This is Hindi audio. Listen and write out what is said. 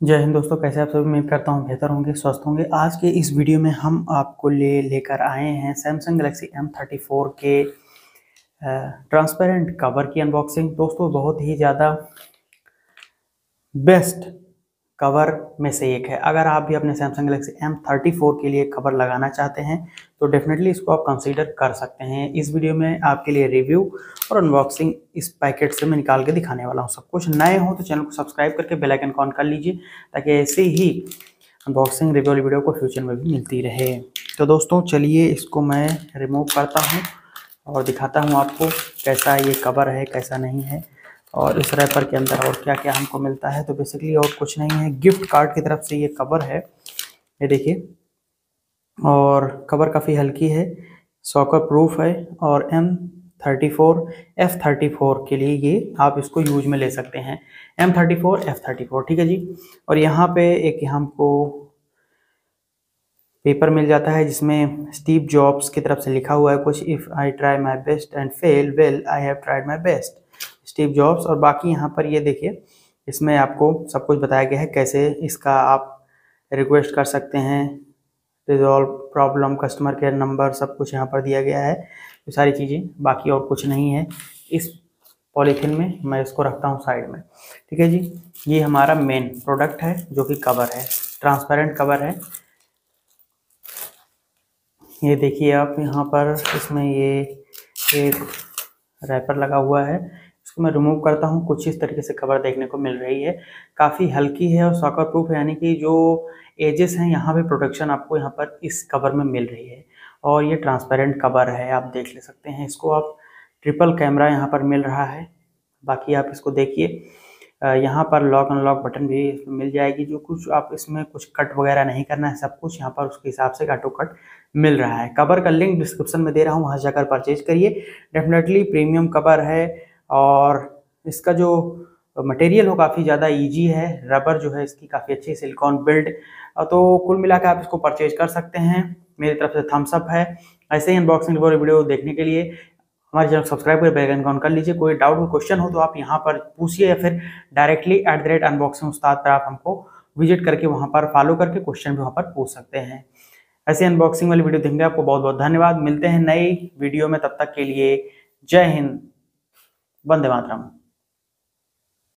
जय हिंद दोस्तों, कैसे आप सभी? उम्मीद करता हूँ बेहतर होंगे, स्वस्थ होंगे। आज के इस वीडियो में हम आपको ले, लेकर आए हैं Samsung Galaxy M thirty four के ट्रांसपेरेंट कवर की अनबॉक्सिंग दोस्तों, बहुत ही ज़्यादा बेस्ट कवर में से एक है। अगर आप भी अपने Samsung Galaxy M thirty four के लिए कवर लगाना चाहते हैं तो डेफिनेटली इसको आप कंसीडर कर सकते हैं। इस वीडियो में आपके लिए रिव्यू और अनबॉक्सिंग इस पैकेट से मैं निकाल के दिखाने वाला हूँ। सब कुछ नए हो तो चैनल को सब्सक्राइब करके बेल आइकन ऑन कर लीजिए, ताकि ऐसे ही अनबॉक्सिंग रिव्यू वाली वीडियो को फ्यूचर में भी मिलती रहे। तो दोस्तों, चलिए इसको मैं रिमूव करता हूँ और दिखाता हूँ आपको कैसा ये कवर है, कैसा नहीं है। और इस रैपर के अंदर और क्या क्या हमको मिलता है तो बेसिकली और कुछ नहीं है। गिफ्ट कार्ड की तरफ़ से ये कवर है। ये देखिए। और कवर काफ़ी हल्की है। सॉकर प्रूफ है और M thirty four F thirty four के लिए ये आप इसको यूज़ में ले सकते हैं। M thirty four F thirty four ठीक है जी? और यहाँ पे एक हमको पेपर मिल जाता है जिसमें स्टीव जॉब्स की तरफ़ से लिखा हुआ है कुछ if I try my best and fail well I have tried my best Steve Jobs और बाकी यहाँ पर ये देखिए, इसमें आपको सब कुछ बताया गया है कैसे इसका आप रिक्वेस्ट कर सकते हैं resolve problem customer care number सब कुछ यहाँ पर दिया गया है, ये सारी चीज़ें, बाकी और कुछ नहीं है। इस पॉलीथीन में मैं इसको रखता हूँ साइड में। ठीक है जी, ये हमारा मेन प्रोडक्ट है जो कि कवर है ट्रांसपेरेंट कवर है। ये देखिए आप यहाँ पर इसमें ये एक रैपर लगा हुआ है। इसको मैं रिमूव करता हूँ। कुछ इस तरीके से कवर देखने को मिल रही है। काफ़ी हल्की है और सॉकर प्रूफ है, यानी कि जो एजेस हैं, यहाँ पे प्रोटेक्शन आपको यहाँ पर इस कवर में मिल रही है। और ये ट्रांसपेरेंट कवर है, आप देख ले सकते हैं। इसको आप ट्रिपल कैमरा यहाँ पर मिल रहा है। बाकी आप इसको देखिए। यहाँ पर लॉक अनलॉक बटन भी मिल जाएगी, जो कुछ आप इसमें कुछ कट वगैरह नहीं करना है, सब कुछ यहाँ पर उसके हिसाब से काटो कट मिल रहा है। कवर का लिंक डिस्क्रिप्शन में दे रहा हूँ, वहाँ जाकर परचेज करिए। डेफिनेटली प्रीमियम कवर है। और इसका जो मटेरियल हो काफ़ी ज़्यादा इजी है रबर जो है इसकी काफ़ी अच्छी सिलिकॉन बिल्ड तो कुल मिला आप इसको परचेज कर सकते हैं। मेरी तरफ़ से थम्स अप है। ऐसे ही अनबॉक्सिंग वीडियो देखने के लिए हमारे चैनल सब्सक्राइब कर बेल आइकन कर लीजिए। कोई डाउट कोई क्वेश्चन हो तो आप यहाँ पर पूछिए या फिर directly at the rate unboxing Ustad पर आप हमको विज़िट करके वहाँ पर फॉलो करके क्वेश्चन भी वहाँ पर पूछ सकते हैं। ऐसे अनबॉक्सिंग वाली वीडियो देखेंगे आपको बहुत बहुत धन्यवाद। मिलते हैं नई वीडियो में। तब तक के लिए जय हिंद। वंदे मातरम।